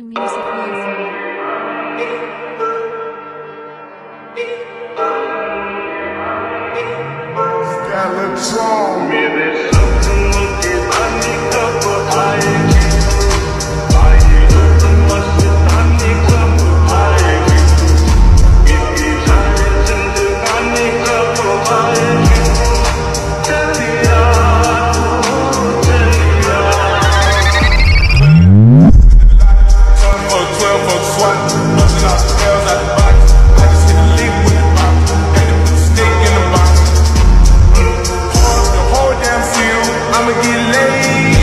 Music Music. Skeletron. Hey.